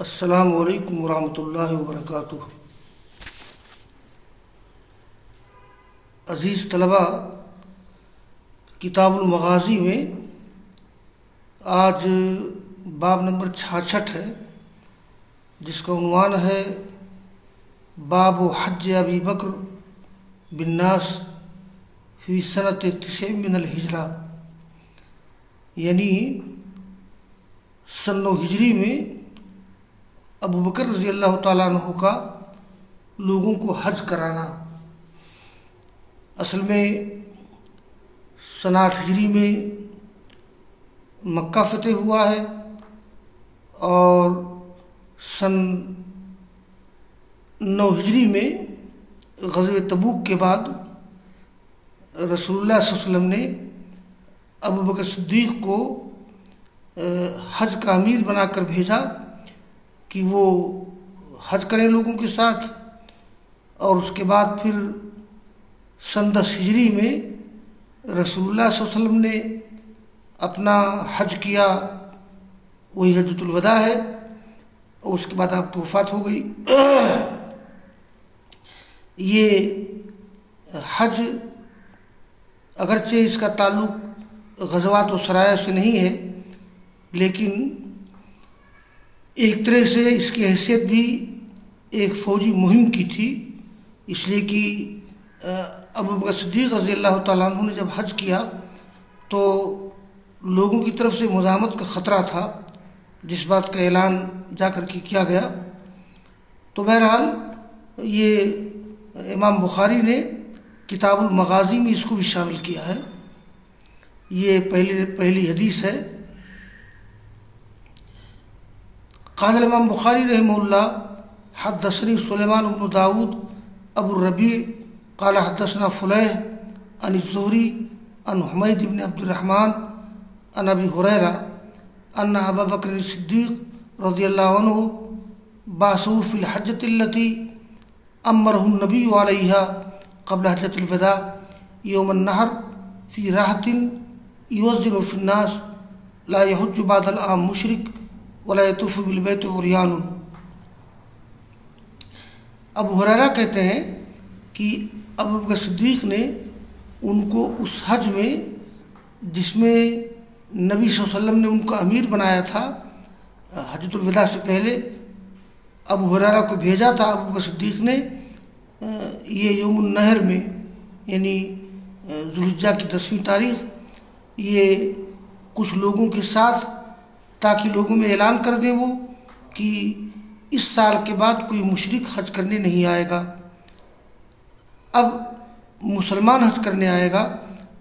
असलकम वरहमल वबरक अज़ीज़ तलबा किताबुलमगाज़ी में आज बाब नंबर छाछठ है, जिसका उनवान है बाब हज अबी बकर बिन्नास फ़ी सनत मिनल हिजरा। यानी सन्नो हिजरी में अबू बकर रज़ी अल्लाह तु का लोगों को हज कराना। असल में सनाठ हिजरी में मक्का फतेह हुआ है और सन नौ हिजरी में गज़व तबूक के बाद रसूलुल्लाह वसल्लम ने अबू बकर सिद्दीक़ को हज का अमीर बनाकर भेजा। कि वो हज करें लोगों के साथ और उसके बाद फिर सन दस हिजरी में रसूलुल्लाह वसल्लम ने अपना हज किया, वही हजतुलवदा है, और उसके बाद आपकी वफात हो गई। ये हज अगरचे इसका ताल्लुक गजवात सराया से नहीं है, लेकिन एक तरह से इसकी हैसियत भी एक फ़ौजी मुहिम की थी, इसलिए कि अबू सिद्दीक़ रज़ी अल्लाह तु ने जब हज किया तो लोगों की तरफ़ से मजामत का ख़तरा था, जिस बात का ऐलान जा कर के किया गया। तो बहरहाल, ये इमाम बुखारी ने किताबुल मगाज़ी में इसको भी शामिल किया है। ये पहली पहली हदीस है। कादल इमाम बुखारी रहमल्ला हदसनी सलेमान उबन दाऊद अबुरबी काल हदसना फ़ुलह अन ज़हरी अन हमैद इबन अब्दुलरहमान अन अबी हुरैरा अन अबा बकर सिद्दीक़ रज़ी अल्लाह बासूफ़िल हजतलती अमरनबी वालहा कबल हजतलवदा योम नहर फ़ी राहतिन योज़िन फ़िन्नास ला यहुज बादल आम वलातुफ़ बिलबैत उरियान अब हुरारा कहते हैं कि अबू बकर ने उनको उस हज में, जिसमें नबी वसल्लम ने उनको अमीर बनाया था हजतुलविदा से पहले अबू हुरारा को भेजा था। अबू बकर ने ये योम नहर में, यानी जुलजा की दसवीं तारीख, ये कुछ लोगों के साथ ताकि लोगों में ऐलान कर दें वो कि इस साल के बाद कोई मुशरक हज करने नहीं आएगा। अब मुसलमान हज करने आएगा,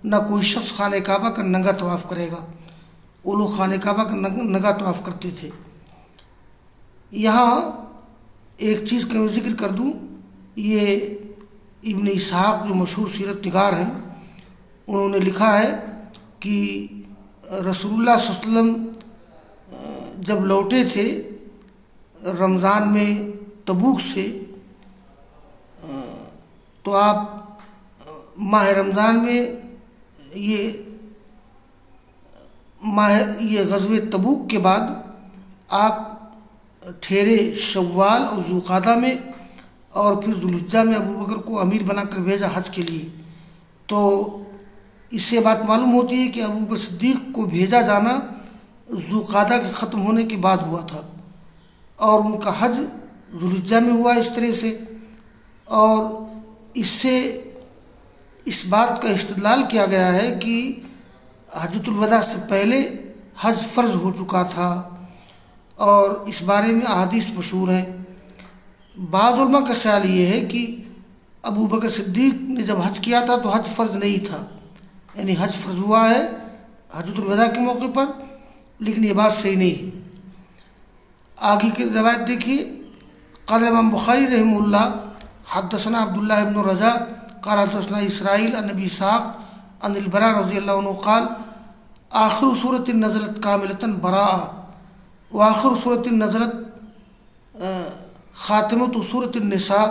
ना कोई शख्स खान काबा का नंगा तवाफ़ करेगा। वो लोग खान काबा का नंगा तवाफ़ करते थे। यहाँ एक चीज़ का मैं ज़िक्र कर दूँ, ये इब्न इसहाक जो मशहूर सीरत निगार हैं, उन्होंने लिखा है कि रसूलुल्लाह वसल्लम जब लौटे थे, रमज़ान में तबूक से तो आप माह रमज़ान में ये, माह, ये गजब तबूक के बाद आप ठहरे शवाल और जुकादा में और फिर जुलजा में अबू बकर को अमीर बनाकर भेजा हज के लिए। तो इससे बात मालूम होती है कि अबू बकर सिद्दीक़ को भेजा जाना जुकादा के ख़त्म होने के बाद हुआ था। और उनका हज जुलजा में हुआ इस तरह से। और इससे इस बात का इस्तलाल किया गया है कि हजतुलवदा से पहले हज फ़र्ज़ हो चुका था। और इस बारे में अदीस मशहूर हैं। बाज़ा का ख्याल ये है कि अबू बकर सिद्दीक़ ने जब हज किया था तो हज फ़र्ज़ नहीं था। यानी हज फ़र्ज़ हुआ है हजतुलवदा के मौके पर। लेकिन ये बात सही नहीं। आगे की रवायत देखिए। कल इमाम बुखारी रहमुल्ला हदसना अब्दुल्ला इबन रज़ा, काल हदसना इसराइल नबी साहब अनिल बरा रज़ी क़ाल, आखिर सूरत नज़लत कामिलतन बरा व आखिर सूरत नज़लत ख़ातमत सूरत नसा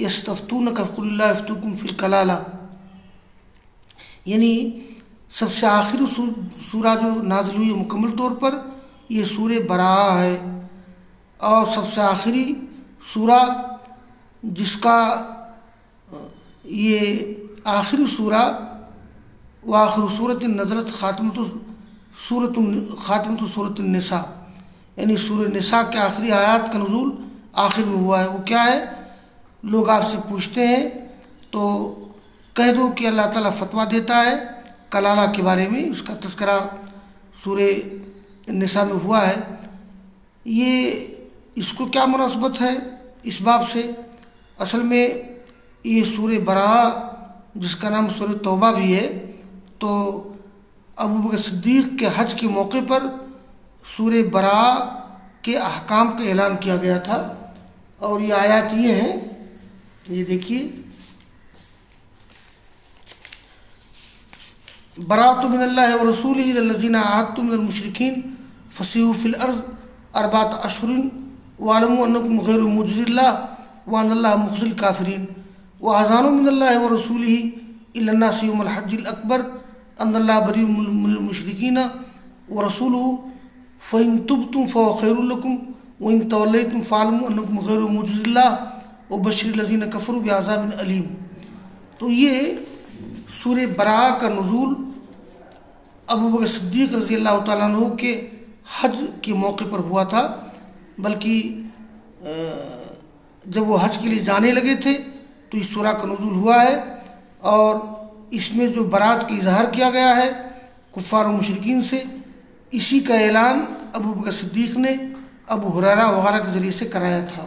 यस्तफ़तून कफ़ुल्ला फ़तुकुम यानी सबसे आखिर सूरा जो नाजल हुई है मुकम्मल तौर पर, ये सूर बरा है। और सबसे आखिरी सूरा जिसका, ये आखिरी सूरा व आखिर सूरत नजरत ख़ातमत सूरत ख़ातमत सूरत नसा। यानी सूर निसा के आखिरी आयात का नजूल आखिर में हुआ है। वो क्या है? लोग आपसे पूछते हैं तो कह दो कि अल्लाह ताला फतवा देता है कलाला के बारे में, उसका तस्करा सूर निसा में हुआ है। ये इसको क्या मुनासबत है इस बाब से? असल में ये सूर बरा जिसका नाम सूर तोबा भी है तो अबू बकर सिद्दीक़ के हज के मौके पर सूर बरा के अहकाम का ऐलान किया गया था। और ये आयात ये हैं, ये देखिए। बरात मिनल्ला व रसूल लजीना आहत मिनमशरकिन फ़सीह फ़िल अर्ज़ अरबात अशरिन वालम अनकुम गैर मुजिल्ला वान मुखजिल काफरीन। व आज़ान मिनल्ला व रसूल इलन्नासीम हज अकबर। अल्ला बरी मुशरकिन व रसूल फ़ैन तुब तुम फ़ खैरकुम वन तवल तुम फ़ालम अनकुम गैर मुजिल्ला व बशर लजीन कफ़र बिन अलीम। तो ये सूर बरा का नज़ूल अबू बकर सिद्दीक़ रज़ी अल्लाह तु के हज के मौके पर हुआ था, बल्कि जब वो हज के लिए जाने लगे थे तो इस सूरा का नजूल हुआ है और इसमें जो बारात का इजहार किया गया है कुफ़ार मशरकिन से, इसी का ऐलान अबू बकर सिद्दीक़ ने अबू हुरारा वगैरह के ज़रिए से कराया था।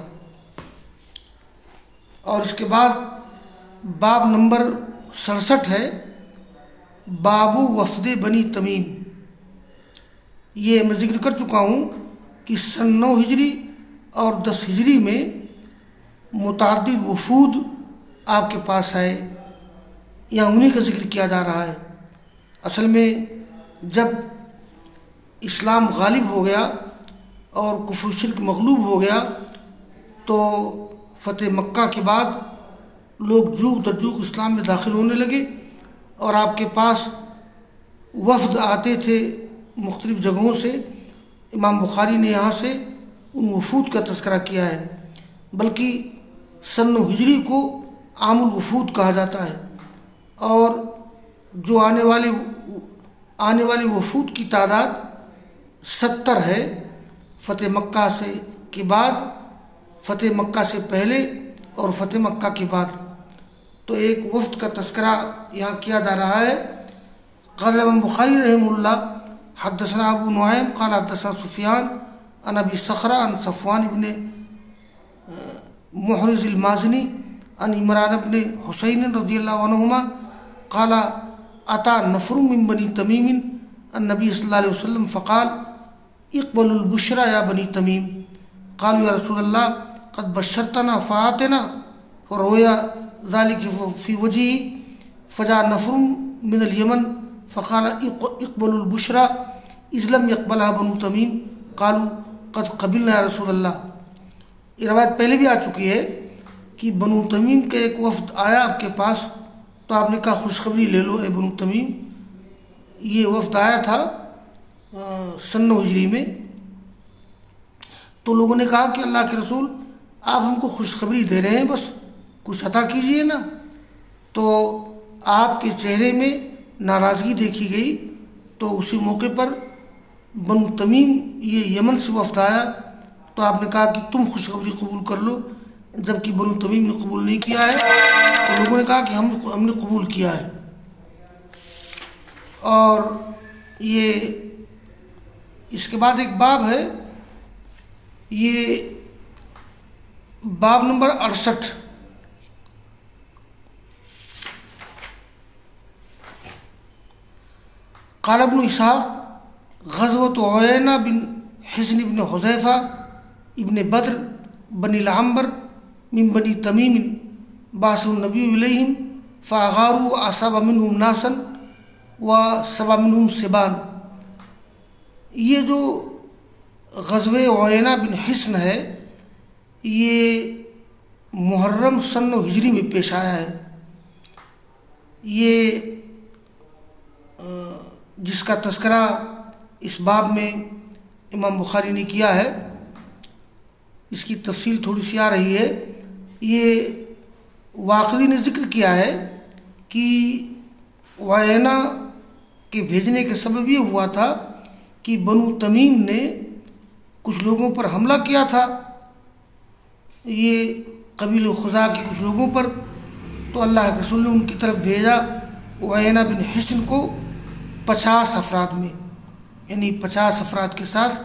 और इसके बाद, बाब नंबर सड़सठ है, बाबू वफद बनी तमीम। ये मैं ज़िक्र कर चुका हूँ कि सन नौ हिजरी और दस हिजरी में मुतद वफूद आपके पास आए, या उन्हीं का ज़िक्र किया जा रहा है। असल में जब इस्लाम गालिब हो गया और कुफर शिरक मगलूब हो गया तो फ़तेह मक्का के बाद लोग जूग दर इस्लाम में दाखिल होने लगे और आपके पास वफद आते थे मुख्तलिफ़ जगहों से। इमाम बुखारी ने यहाँ से उन वफूद का तस्करा किया है, बल्कि सन हिजरी को आमुल वफूद कहा जाता है और जो आने वाले आने वाले वफूद की तादाद सत्तर है, फ़तेह मक्का से के बाद, फ़तेह मक्का से पहले और फ़तेह मक्का के बाद। तो एक वफ्त का तस्करा यहाँ किया जा रहा है। कल बुखारी रहमुल्ला हदसना अबू नुआम काल हदसा सुफियान, अन अबी सखरा, अन सफ़वान इबन महरज़माजनी अन इमरान इबन हुसैन रदी अल्लाहुमा काला अता नफरुम बनी तमीमिन, अन नबी वसल्लम फ़काल इकबलबुशरा या बनी तमीम। काल या रसूल कद बशरतना फ़ातना रोया ज़ालिक फ़ी वजी फ़जा नफरुम मिनल यमन फ़काल इकबलबुशरा इज़लम यकबला बनु तमीम कालू कद कबिल रसूल अल्लाह ये रवायत पहले भी आ चुकी है कि बनु तमीम का एक वफ्द आया आपके पास तो आपने कहा खुशखबरी ले लो ए बनु तमीम ये वफ्द आया था सन्नो हिजरी में तो लोगों ने कहा कि अल्लाह के रसूल आप हमको खुशखबरी दे रहे हैं बस कुछ अता कीजिए ना। तो आपके चेहरे में नाराज़गी देखी गई तो उसी मौके पर बन तमीम ये यमन से वफ्द आया। तो आपने कहा कि तुम खुशखबरी कबूल कर लो, जबकि बनु तमीम ने कबूल नहीं किया है। तो लोगों ने कहा कि हम, हमने कबूल किया है। और ये, इसके बाद एक बाब है, ये बाब नंबर अड़सठ। कालबन इसहाक़ गजवत ओना बिन हसन इबन हुजैफ़ा इबन बद्र बनी लाम्बर मिन बनी तमीमिन बासनबी फ़ागारू असबा मिनहुम नासन व सबा मिनहुम सिबान ये जो गजव ओना बिन हसन है ये मुहर्रम सन हिजरी में पेश आया है ये जिसका तस्करा इस बाब में इमाम बुखारी ने किया है, इसकी तफसील थोड़ी सी आ रही है। ये वाकदी ने ज़िक्र किया है कि वायना के भेजने के सबब ये हुआ था कि बनु तमीम ने कुछ लोगों पर हमला किया था। ये कबील खुजा के कुछ लोगों पर तो अल्लाह के रसूल ने उनकी तरफ़ भेजा वायना बिन हिसन को। पचास अफराद में, यानी पचास अफराद के साथ,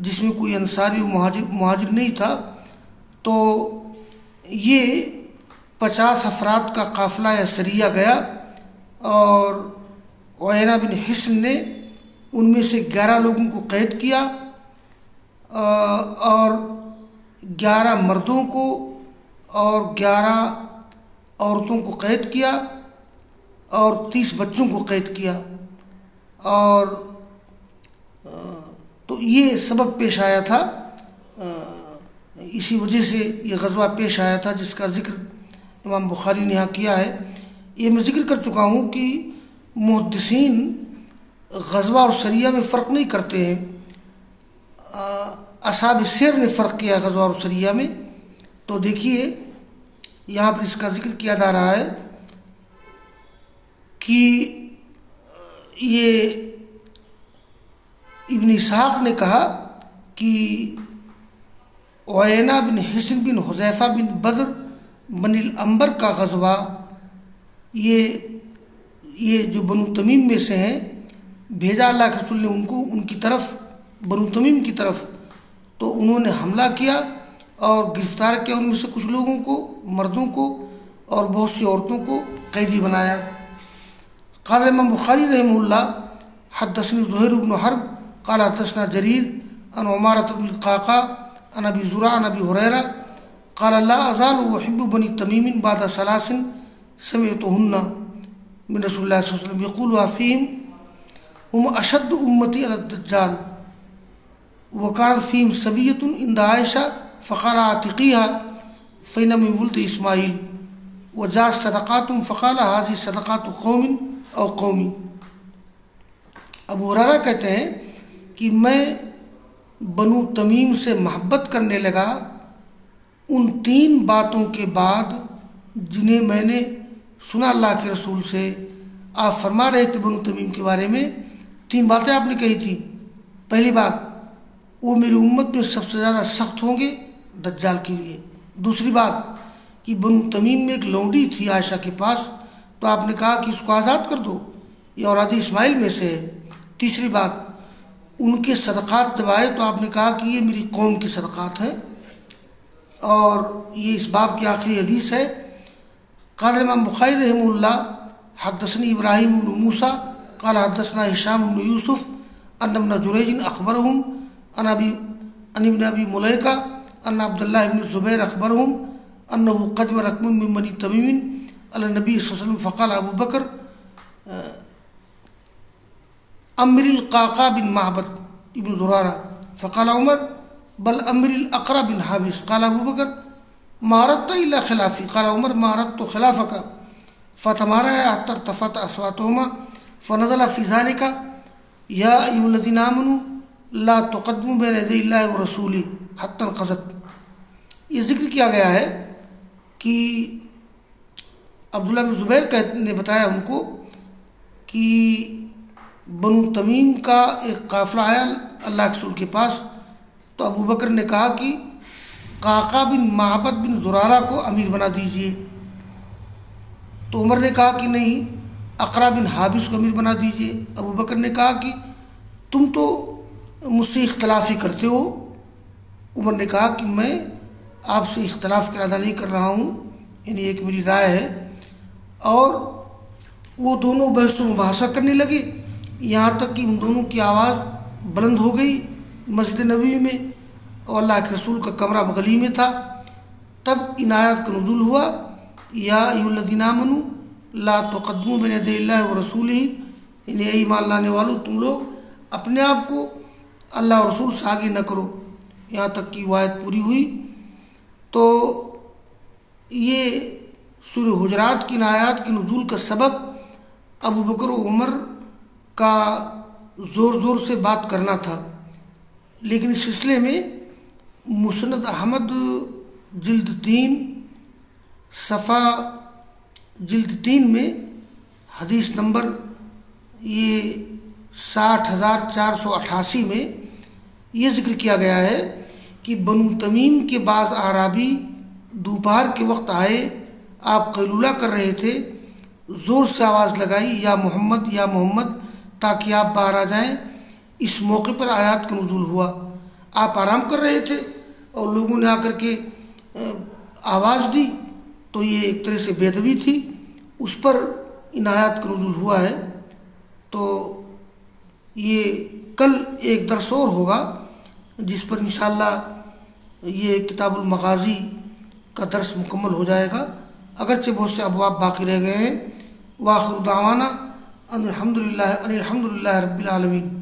जिसमें कोई अंसारी महाजिर महाजिर नहीं था तो ये पचास अफराद का काफ़िला सरिया गया और वैना बिन हिसन ने उनमें से ग्यारह लोगों को कैद किया और ग्यारह मर्दों को और ग्यारह औरतों को कैद किया और तीस बच्चों को कैद किया। और तो ये सबब पेश आया था। इसी वजह से ये गजवा पेश आया था, जिसका ज़िक्र इमाम बुखारी ने यहाँ किया है। ये मैं ज़िक्र कर चुका हूँ कि मुहदसिन गजवा और सरिया में फ़र्क नहीं करते हैं। असाब शेर ने फ़र्क किया गजवा और सरिया में। तो देखिए, यहाँ पर इसका ज़िक्र किया जा रहा है कि ये इबन इसहाक ने कहा कि वैना बिन हसन बिन हुजैफ़ा बिन बदर बनिल अंबर का गजवा, ये ये जो बनु तमीम में से हैं, भेजा अल्लाह के रसूल ने उनको, उनकी तरफ़, बनु तमीम की तरफ़ तो उन्होंने हमला किया और गिरफ़्तार किया उनमें से कुछ लोगों को, मर्दों को और बहुत सी औरतों को कैदी बनाया। काल इमाम बुखारी रहमुल्ला हदसन जहर उबन हरब काला तसना जरीर अन उमारतका अन अबी ज़ुरा अन अबी हुरैरा काल अज़ाल वहब बनी तमीमिन बाद सलासिन समय तो हन्ना मिन रसोल्ला यकुल वाफ़ीम हम अशद उम्मती अलजाल वकार फ़ीम सबीत इंद आयशा फ़क़ाल आतिक़िया फ़ैनम वुल्द इसमाइल वजा सदक़ातुम फ़क़ाल हाजी सदक़ात कौमिन और कौमी अब हुरारा कहते हैं कि मैं बनु तमीम से मोहब्बत करने लगा उन तीन बातों के बाद जिन्हें मैंने सुना अल्लाह के रसूल से आप फरमा रहे थे बनु तमीम के बारे में तीन बातें आपने कही थी पहली बात वो मेरी उम्मत में सबसे ज़्यादा सख्त होंगे दज्जाल के लिए दूसरी बात कि बनु तमीम में एक लौंडी थी आयशा के पास तो आपने कहा कि उसको आज़ाद कर दो। ये औलाद इस्माइल में से है। तीसरी बात, उनके सदक़ात जब आए तो आपने कहा कि ये मेरी कौम की सदक़ात हैं। और ये इस बाब की आखिरी हदीस है। काल इमाम बुखारी रहमुल्ला हदसनी इब्राहिम मूसा, काल हदसना हिशाम यूसुफ अनमना जुरैजिन अकबर हम अनबी अनिबन अबी मुलैका, अन अब्दुल्ला इबन ज़ुबैर अकबर हम अन्न कदम रकम मनी तमीमिन नबी वसल्लम फ़क़ाल अबू बकर अमरिल काका बिन महाबत इबन जुरारा फ़क़ाल उमर बल अमरिल अकरा बिन हाबिस काला अबू बकर मारत इला खिलाफ़ी काला उमर मारत तो खिलाफ़ का फ़तमारा अतर तफ़त असवातोमा फ़नज़ला फ़िज़ान का या अयुल्लिनामनु ला तकदम बैन व रसूली हतन क़ज़त ये ज़िक्र किया गया है कि अब्दुल्ला ज़ुबैर कह, ने बताया उनको कि बनु तमीम का एक काफ़िला आया अल्लाह के रसूल के पास। तो अबू बकर ने कहा कि, काका बिन महाबत बिन जुरारा को अमीर बना दीजिए। तो उमर ने कहा कि नहीं, अकरा बिन हाबिस को अमीर बना दीजिए। अबू बकर ने कहा कि, तुम तो मुझसे इख्तलाफी करते हो। उमर ने कहा कि मैं आपसे इख्तलाफ का नहीं कर रहा हूँ, यानी एक मेरी राय है, और वो दोनों बहस मुबासा करने लगे। यहाँ तक कि उन दोनों की आवाज़ बुलंद हो गई मस्जिद नबी में, और अल्लाह के रसूल का कमरा बगली में था। तब इनायत का नजुल हुआ, या युल्लदीनामनु ला तो कदमों बिन व रसूल ही इन्हें यही मान लाने वालों, तुम लोग अपने आप को अल्लाह रसूल से आगे न करो। यहाँ तक कि वायद पूरी हुई। तो ये सुर हजरात की नायात के नजूल का सबब अबू बकर उमर का ज़ोर ज़ोर से बात करना था। लेकिन इस सिलसिले में मुसनद अहमद जिल्द तीन, सफ़ा जिल्द तीन में हदीस नंबर ये साठ हज़ार चार सौ अठासी में ये ज़िक्र किया गया है कि बनु तमीम के बाद आराबी दोपहर के वक्त आए, आप कैलूला कर रहे थे, ज़ोर से आवाज़ लगाई, या मोहम्मद या मोहम्मद, ताकि आप बाहर आ जाएँ। इस मौके पर आयात का नजूल हुआ। आप आराम कर रहे थे और लोगों ने आकर के आवाज़ दी तो ये एक तरह से बेदबी थी। उस पर इन आयात का नजूल हुआ है। तो ये कल एक दरस और होगा, जिस पर इन ये किताबुल मगाज़ी का दर्स मुकम्मल हो जाएगा। अगरचे बहुत से अबवाब बाकी रह गए हैं। वाखुर दावाना अनिलहमदिल्ला रब्बिल आलमीन।